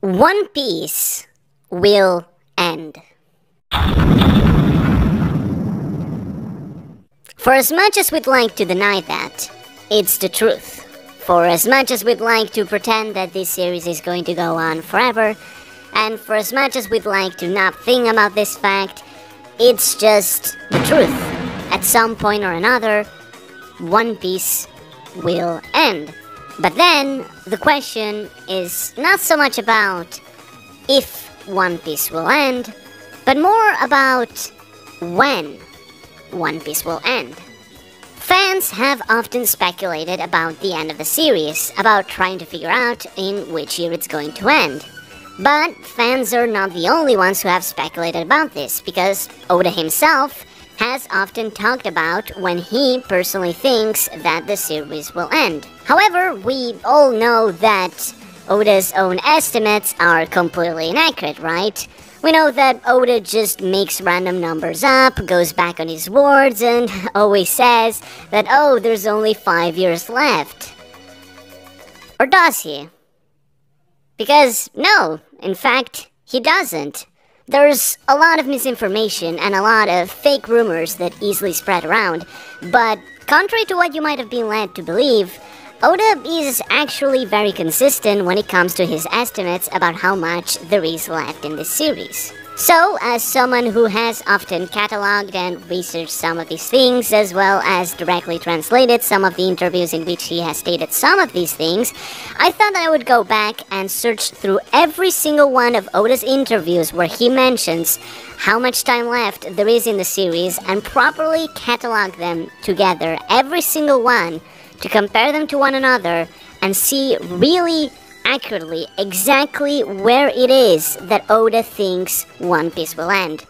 One Piece will end. For as much as we'd like to deny that, it's the truth. For as much as we'd like to pretend that this series is going to go on forever, and for as much as we'd like to not think about this fact, it's just the truth. At some point or another, One Piece will end. But then, the question is not so much about if One Piece will end, but more about when One Piece will end. Fans have often speculated about the end of the series, about trying to figure out in which year it's going to end. But fans are not the only ones who have speculated about this, because Oda himself has often talked about when he personally thinks that the series will end. However, we all know that Oda's own estimates are completely inaccurate, right? We know that Oda just makes random numbers up, goes back on his words, and always says that, oh, there's only five years left. Or does he? Because, no, in fact, he doesn't. There's a lot of misinformation and a lot of fake rumors that easily spread around, but contrary to what you might have been led to believe, Oda is actually very consistent when it comes to his estimates about how much there is left in this series. So, as someone who has often cataloged and researched some of these things, as well as directly translated some of the interviews in which he has stated some of these things, I thought I would go back and search through every single one of Oda's interviews where he mentions how much time left there is in the series and properly catalog them together, every single one, to compare them to one another and see really accurately exactly where it is that Oda thinks One Piece will end.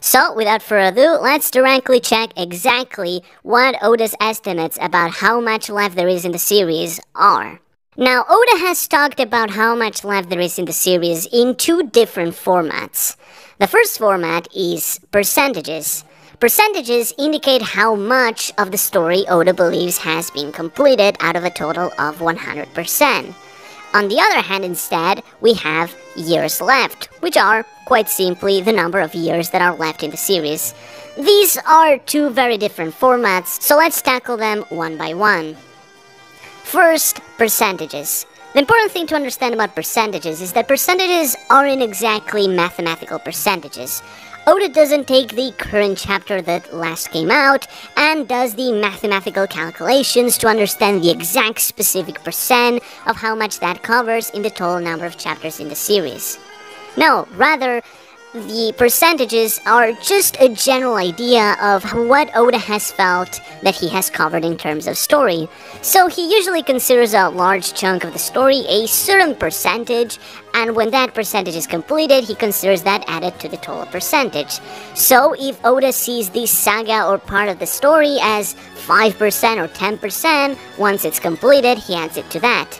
So, without further ado, let's directly check exactly what Oda's estimates about how much left there is in the series are. Now, Oda has talked about how much left there is in the series in two different formats. The first format is percentages, Percentages indicate how much of the story Oda believes has been completed out of a total of 100%. On the other hand, instead, we have years left, which are, quite simply, the number of years that are left in the series. These are two very different formats, so let's tackle them one by one. First, percentages. The important thing to understand about percentages is that percentages aren't exactly mathematical percentages. Oda doesn't take the current chapter that last came out and does the mathematical calculations to understand the exact specific percent of how much that covers in the total number of chapters in the series. No, rather, the percentages are just a general idea of what Oda has felt that he has covered in terms of story. So he usually considers a large chunk of the story a certain percentage, and when that percentage is completed, he considers that added to the total percentage. So if Oda sees this saga or part of the story as 5% or 10%, once it's completed, he adds it to that.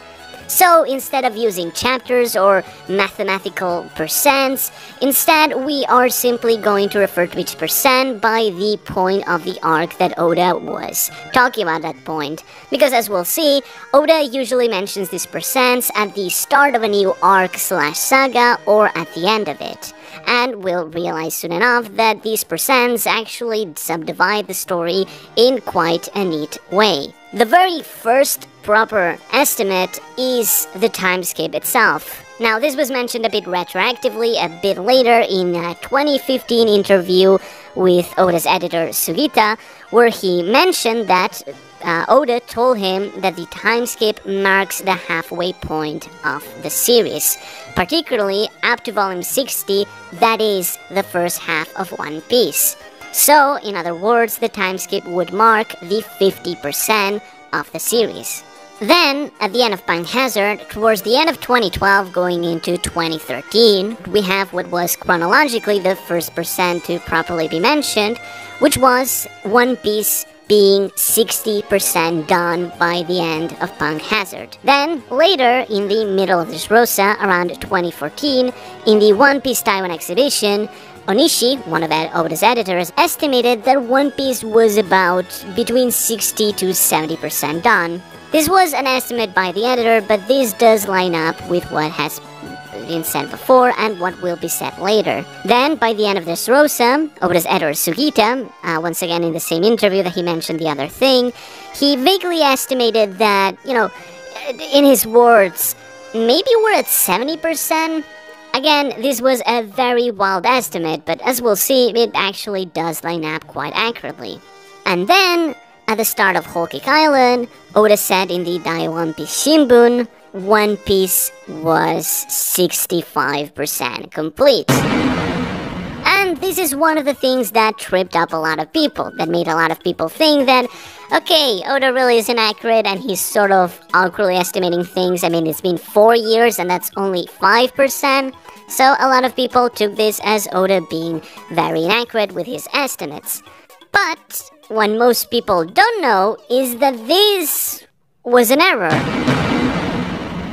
So instead of using chapters or mathematical percents, instead we are simply going to refer to each percent by the point of the arc that Oda was talking about that point. Because as we'll see, Oda usually mentions these percents at the start of a new arc slash saga or at the end of it and we'll realize soon enough that these percents actually subdivide the story in quite a neat way. The very first proper estimate is the timeskip itself. Now, this was mentioned a bit retroactively a bit later in a 2015 interview with Oda's editor Sugita, where he mentioned that uh, Oda told him that the time skip marks the halfway point of the series, particularly up to volume 60, that is, the first half of One Piece. So, in other words, the time skip would mark the 50% of the series. Then, at the end of Punk Hazard, towards the end of 2012 going into 2013, we have what was chronologically the first percent to properly be mentioned, which was One Piece being 60% done by the end of Punk Hazard. Then, later, in the middle of Dressrosa, around 2014, in the One Piece Taiwan exhibition, Onishi, one of Oda's editors, estimated that One Piece was about between 60 to 70% done. This was an estimate by the editor, but this does line up with what has been said before and what will be said later. Then, by the end of Dressrosa, Oda's editor Sugita, uh, once again in the same interview that he mentioned the other thing, he vaguely estimated that, you know, in his words, maybe we're at 70%. Again, this was a very wild estimate, but as we'll see, it actually does line up quite accurately. And then, at the start of Cake Island, Oda said in the Dai One Piece Shimbun, One Piece was 65% complete. And this is one of the things that tripped up a lot of people, that made a lot of people think that, okay, Oda really is inaccurate and he's sort of awkwardly estimating things. I mean, it's been four years and that's only 5%. So a lot of people took this as Oda being very inaccurate with his estimates. But what most people don't know is that this was an error.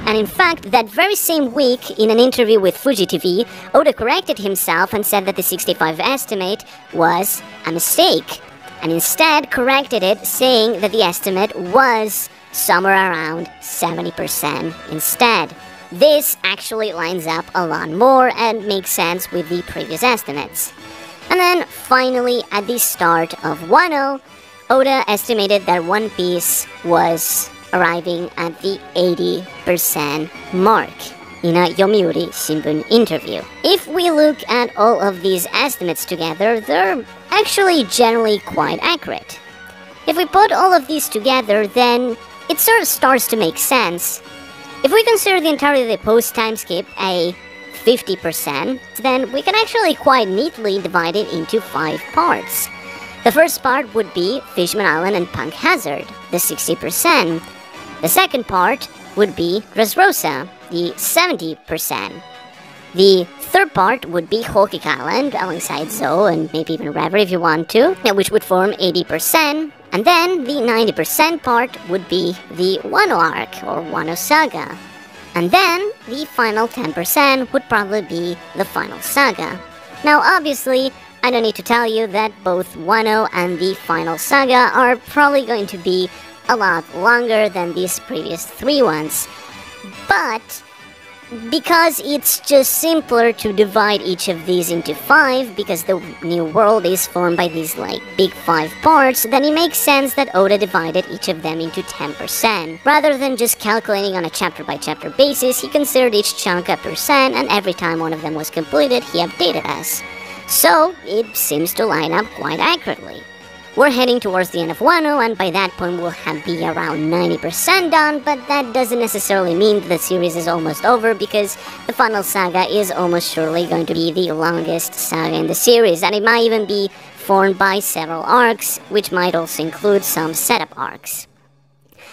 And in fact, that very same week, in an interview with Fuji TV, Oda corrected himself and said that the 65 estimate was a mistake, and instead corrected it, saying that the estimate was somewhere around 70% instead. This actually lines up a lot more and makes sense with the previous estimates. And then finally, at the start of Wano, Oda estimated that One Piece was arriving at the 80% mark in a Yomiuri Shimbun interview. If we look at all of these estimates together, they're actually generally quite accurate. If we put all of these together, then it sort of starts to make sense. If we consider the entirety of the post time skip a 50%, then we can actually quite neatly divide it into five parts. The first part would be Fishman Island and Punk Hazard, the 60%. The second part would be Dressrosa, the 70%. The third part would be Cake Island alongside Zou and maybe even Reverie if you want to, which would form 80%. And then the 90% part would be the Wano arc or Wano saga. And then the final 10% would probably be the final saga. Now, obviously, I don't need to tell you that both Wano and the final saga are probably going to be a lot longer than these previous three ones. But because it's just simpler to divide each of these into five, because the new world is formed by these like big five parts, then it makes sense that Oda divided each of them into 10%. Rather than just calculating on a chapter by chapter basis, he considered each chunk a percent, and every time one of them was completed, he updated us. So, it seems to line up quite accurately. We're heading towards the end of Wano, oh, and by that point we'll have be around 90% done, but that doesn't necessarily mean that the series is almost over, because the final saga is almost surely going to be the longest saga in the series, and it might even be formed by several arcs, which might also include some setup arcs.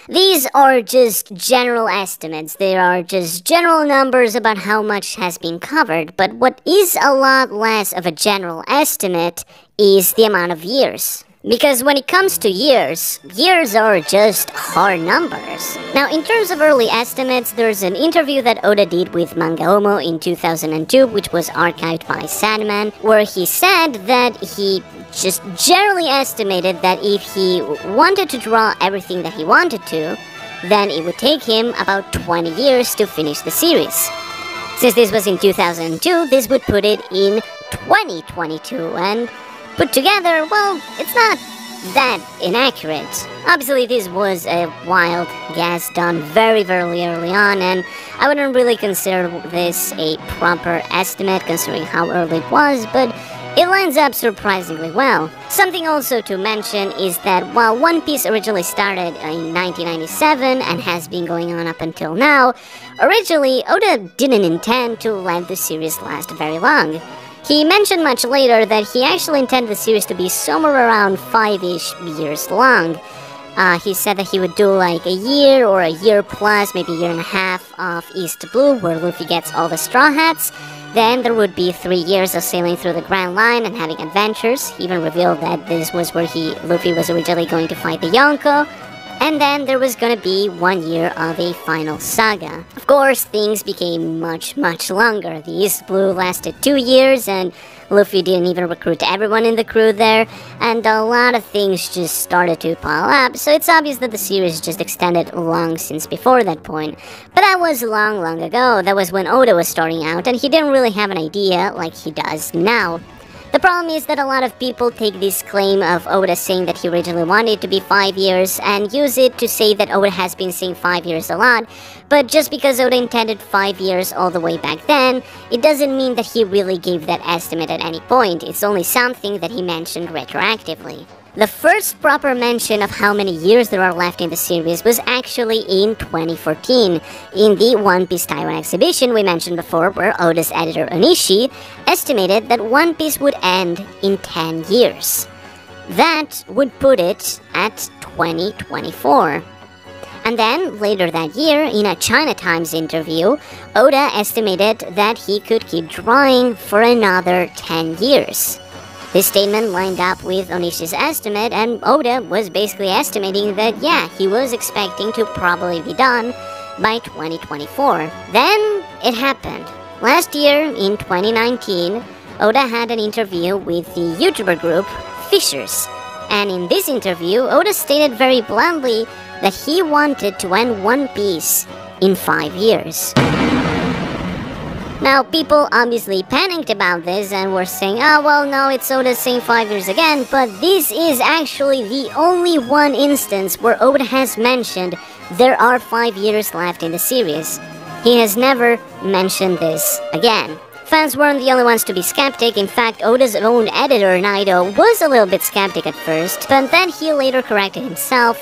These are just general estimates. They are just general numbers about how much has been covered, but what is a lot less of a general estimate is the amount of years. Because when it comes to years, years are just hard numbers. Now, in terms of early estimates, there's an interview that Oda did with Mangaomo in 2002, which was archived by Sandman, where he said that he just generally estimated that if he wanted to draw everything that he wanted to, then it would take him about 20 years to finish the series. Since this was in 2002, this would put it in 2022, and Put together, well, it's not that inaccurate. Obviously, this was a wild guess done very, very early on, and I wouldn't really consider this a proper estimate considering how early it was, but it lines up surprisingly well. Something also to mention is that while One Piece originally started in 1997 and has been going on up until now, originally Oda didn't intend to let the series last very long. He mentioned much later that he actually intended the series to be somewhere around five-ish years long. Uh, he said that he would do like a year or a year plus, maybe a year and a half of East Blue, where Luffy gets all the Straw Hats. Then there would be three years of sailing through the Grand Line and having adventures. He even revealed that this was where he Luffy was originally going to fight the Yonko. And then there was gonna be one year of a final saga. Of course, things became much, much longer. The East Blue lasted two years, and Luffy didn't even recruit everyone in the crew there, and a lot of things just started to pile up, so it's obvious that the series just extended long since before that point. But that was long, long ago. That was when Oda was starting out, and he didn't really have an idea like he does now. The problem is that a lot of people take this claim of Oda saying that he originally wanted it to be 5 years and use it to say that Oda has been saying 5 years a lot, but just because Oda intended 5 years all the way back then, it doesn't mean that he really gave that estimate at any point, it's only something that he mentioned retroactively. The first proper mention of how many years there are left in the series was actually in 2014, in the One Piece Taiwan exhibition we mentioned before, where Oda's editor Onishi estimated that One Piece would end in 10 years. That would put it at 2024. And then, later that year, in a China Times interview, Oda estimated that he could keep drawing for another 10 years. This statement lined up with Onishi's estimate, and Oda was basically estimating that, yeah, he was expecting to probably be done by 2024. Then it happened. Last year, in 2019, Oda had an interview with the YouTuber group Fischer's. And in this interview, Oda stated very bluntly that he wanted to end One Piece in five years. Now, people obviously panicked about this and were saying, oh, well, no, it's Oda saying 5 years again, but this is actually the only one instance where Oda has mentioned there are 5 years left in the series. He has never mentioned this again. Fans weren't the only ones to be skeptic, in fact, Oda's own editor, Naito, was a little bit skeptic at first, but then he later corrected himself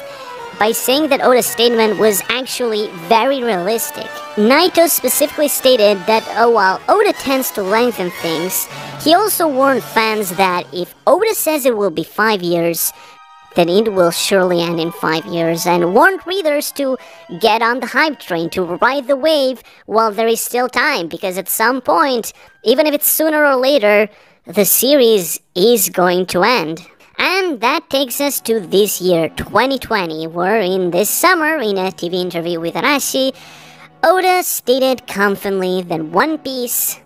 by saying that Oda's statement was actually very realistic. Naito specifically stated that oh, while Oda tends to lengthen things, he also warned fans that if Oda says it will be 5 years, then it will surely end in 5 years, and warned readers to get on the hype train, to ride the wave while there is still time, because at some point, even if it's sooner or later, the series is going to end. And that takes us to this year, 2020, where in this summer, in a TV interview with Arashi, Oda stated confidently that One Piece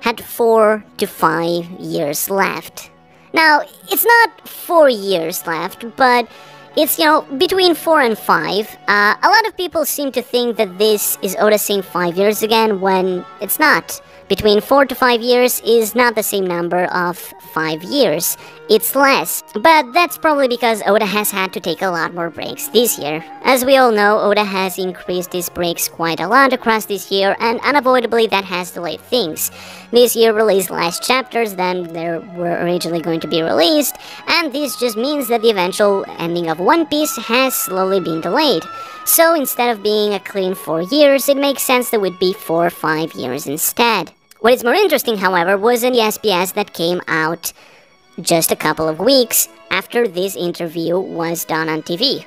had four to five years left. Now, it's not four years left, but it's, you know, between four and five. Uh, a lot of people seem to think that this is Oda saying five years again when it's not. Between 4 to 5 years is not the same number of 5 years, it's less. But that's probably because Oda has had to take a lot more breaks this year. As we all know, Oda has increased his breaks quite a lot across this year, and unavoidably that has delayed things. This year released less chapters than there were originally going to be released, and this just means that the eventual ending of One Piece has slowly been delayed. So instead of being a clean 4 years, it makes sense that would be 4 or 5 years instead. What is more interesting, however, was an SBS that came out just a couple of weeks after this interview was done on TV.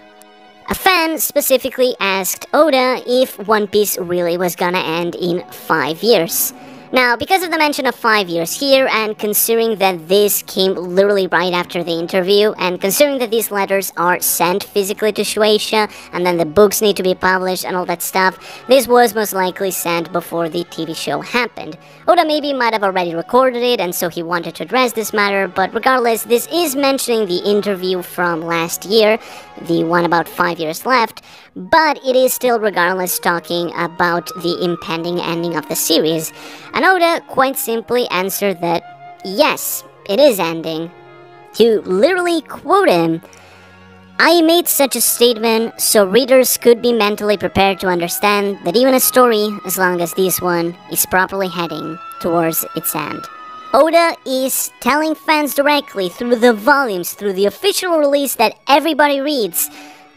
A fan specifically asked Oda if One Piece really was gonna end in 5 years. Now, because of the mention of five years here, and considering that this came literally right after the interview, and considering that these letters are sent physically to Shueisha, and then the books need to be published and all that stuff, this was most likely sent before the TV show happened. Oda maybe might have already recorded it, and so he wanted to address this matter, but regardless, this is mentioning the interview from last year, the one about five years left, but it is still regardless talking about the impending ending of the series. And Oda quite simply answered that yes, it is ending. To literally quote him, I made such a statement so readers could be mentally prepared to understand that even a story, as long as this one, is properly heading towards its end. Oda is telling fans directly through the volumes, through the official release that everybody reads,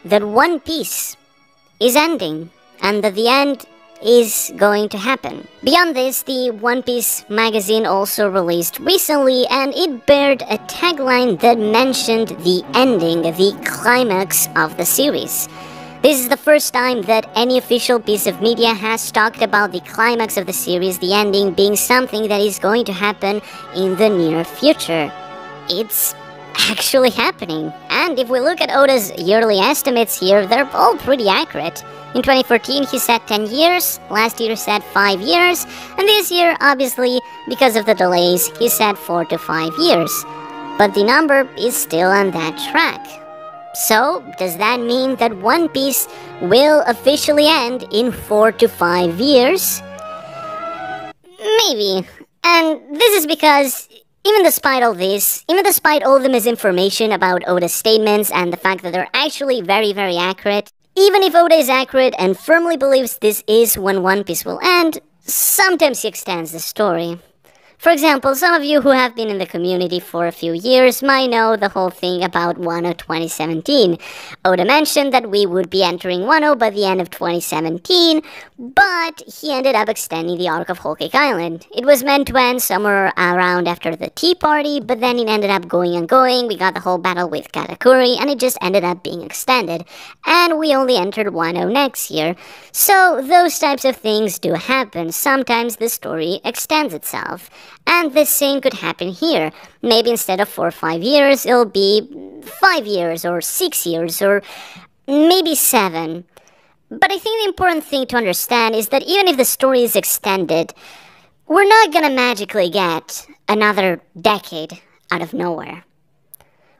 that One Piece is ending and that the end is going to happen. Beyond this, the One Piece magazine also released recently and it bared a tagline that mentioned the ending, the climax of the series. This is the first time that any official piece of media has talked about the climax of the series, the ending being something that is going to happen in the near future. It's actually happening. And if we look at Oda's yearly estimates here, they're all pretty accurate. In 2014, he said 10 years, last year said 5 years, and this year, obviously, because of the delays, he said 4 to 5 years. But the number is still on that track. So, does that mean that One Piece will officially end in 4 to 5 years? Maybe. And this is because even despite all this, even despite all the misinformation about Oda's statements and the fact that they're actually very, very accurate, even if Oda is accurate and firmly believes this is when One Piece will end, sometimes he extends the story. For example, some of you who have been in the community for a few years might know the whole thing about Wano 2017. Oda mentioned that we would be entering Wano oh by the end of 2017, but he ended up extending the arc of Whole Cake Island. It was meant to end somewhere around after the Tea Party, but then it ended up going and going. We got the whole battle with Katakuri, and it just ended up being extended. And we only entered Wano oh next year. So those types of things do happen. Sometimes the story extends itself. And the same could happen here. Maybe instead of four or five years, it'll be five years or six years or maybe seven. But I think the important thing to understand is that even if the story is extended, we're not gonna magically get another decade out of nowhere.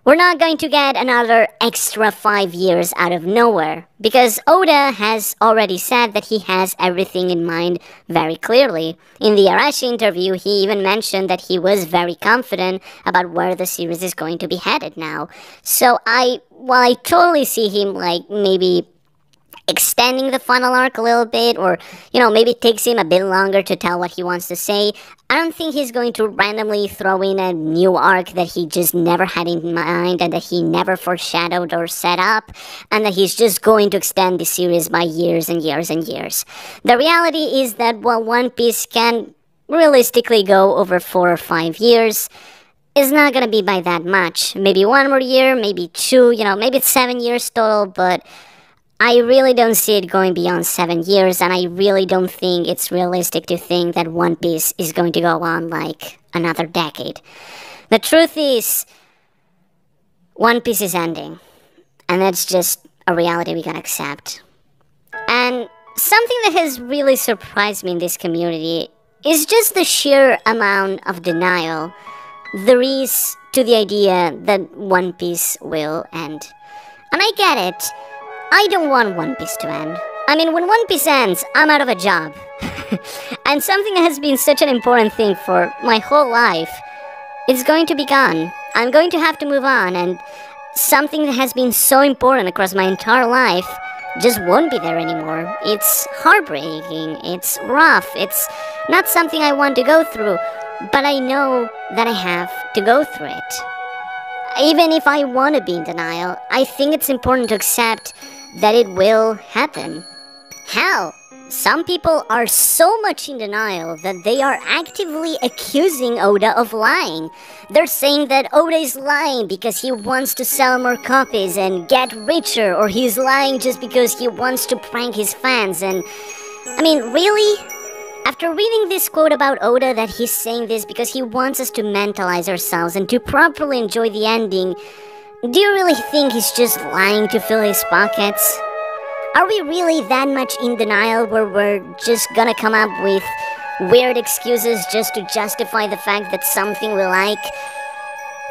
We're not going to get another extra five years out of nowhere because Oda has already said that he has everything in mind very clearly. In the Arashi interview, he even mentioned that he was very confident about where the series is going to be headed now. So I, while I totally see him like maybe extending the final arc a little bit, or, you know, maybe it takes him a bit longer to tell what he wants to say. I don't think he's going to randomly throw in a new arc that he just never had in mind and that he never foreshadowed or set up, and that he's just going to extend the series by years and years and years. The reality is that while One Piece can realistically go over four or five years, it's not gonna be by that much. Maybe one more year, maybe two, you know, maybe it's seven years total, but I really don't see it going beyond seven years, and I really don't think it's realistic to think that One Piece is going to go on like another decade. The truth is, One Piece is ending, and that's just a reality we gotta accept. And something that has really surprised me in this community is just the sheer amount of denial there is to the idea that One Piece will end. And I get it. I don't want One Piece to end. I mean, when One Piece ends, I'm out of a job. and something that has been such an important thing for my whole life is going to be gone. I'm going to have to move on, and something that has been so important across my entire life just won't be there anymore. It's heartbreaking, it's rough, it's not something I want to go through, but I know that I have to go through it. Even if I want to be in denial, I think it's important to accept that it will happen. Hell, some people are so much in denial that they are actively accusing Oda of lying. They're saying that Oda is lying because he wants to sell more copies and get richer, or he's lying just because he wants to prank his fans. And I mean, really? After reading this quote about Oda, that he's saying this because he wants us to mentalize ourselves and to properly enjoy the ending, do you really think he's just lying to fill his pockets? Are we really that much in denial where we're just gonna come up with weird excuses just to justify the fact that something we like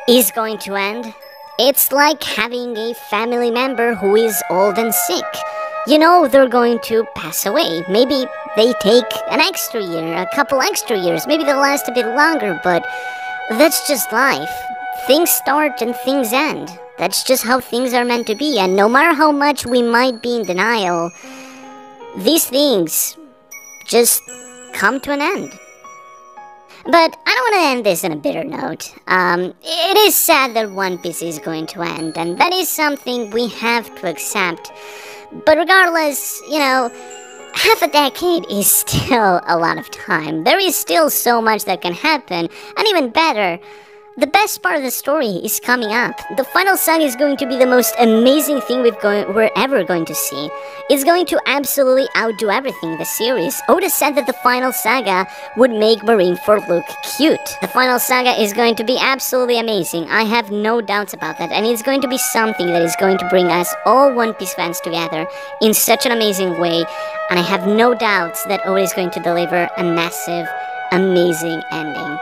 is going to end? It's like having a family member who is old and sick. You know they're going to pass away. Maybe they take an extra year, a couple extra years, maybe they'll last a bit longer, but that's just life. Things start and things end. That's just how things are meant to be, and no matter how much we might be in denial, these things just come to an end. But I don't want to end this on a bitter note. Um, it is sad that One Piece is going to end, and that is something we have to accept. But regardless, you know, half a decade is still a lot of time. There is still so much that can happen, and even better, The best part of the story is coming up. The final saga is going to be the most amazing thing we've going, we're ever going to see. It's going to absolutely outdo everything in the series. Oda said that the final saga would make Marineford look cute. The final saga is going to be absolutely amazing. I have no doubts about that. And it's going to be something that is going to bring us all One Piece fans together in such an amazing way. And I have no doubts that Oda is going to deliver a massive, amazing ending.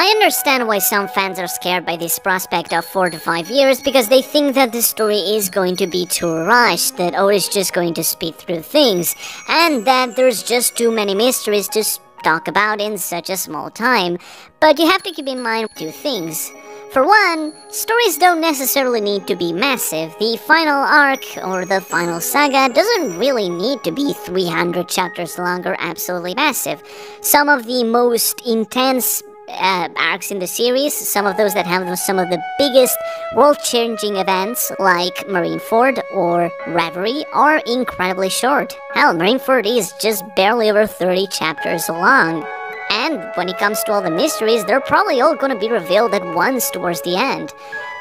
I understand why some fans are scared by this prospect of 4 to 5 years because they think that the story is going to be too rushed, that Oda is just going to speed through things, and that there's just too many mysteries to talk about in such a small time. But you have to keep in mind two things. For one, stories don't necessarily need to be massive. The final arc or the final saga doesn't really need to be 300 chapters long or absolutely massive. Some of the most intense uh, arcs in the series, some of those that have some of the biggest world-changing events like Marineford or Reverie are incredibly short. Hell, Marineford is just barely over 30 chapters long. And when it comes to all the mysteries, they're probably all gonna be revealed at once towards the end.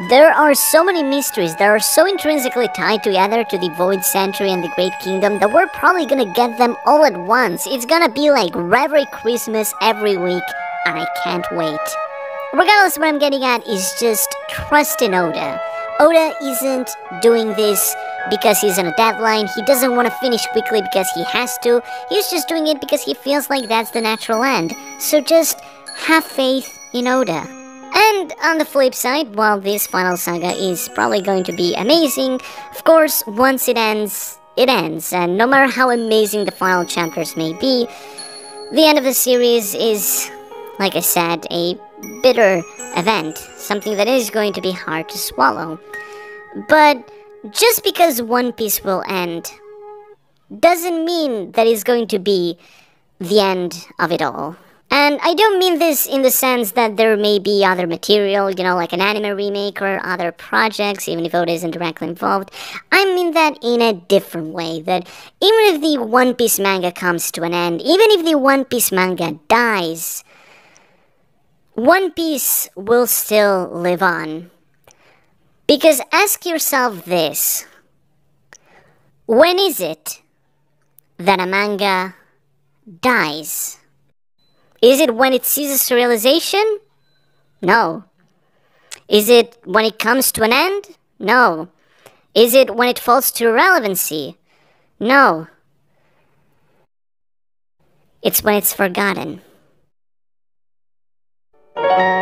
There are so many mysteries that are so intrinsically tied together to the Void Century and the Great Kingdom that we're probably gonna get them all at once. It's gonna be like Reverie Christmas every week I can't wait. Regardless, what I'm getting at is just trust in Oda. Oda isn't doing this because he's on a deadline. He doesn't want to finish quickly because he has to. He's just doing it because he feels like that's the natural end. So just have faith in Oda. And on the flip side, while this final saga is probably going to be amazing, of course, once it ends, it ends. And no matter how amazing the final chapters may be, the end of the series is like I said, a bitter event, something that is going to be hard to swallow. But just because One Piece will end doesn't mean that it's going to be the end of it all. And I don't mean this in the sense that there may be other material, you know, like an anime remake or other projects, even if Oda isn't directly involved. I mean that in a different way, that even if the One Piece manga comes to an end, even if the One Piece manga dies, one Piece will still live on. Because ask yourself this when is it that a manga dies? Is it when it sees serialization? No. Is it when it comes to an end? No. Is it when it falls to irrelevancy? No. It's when it's forgotten. Thank you.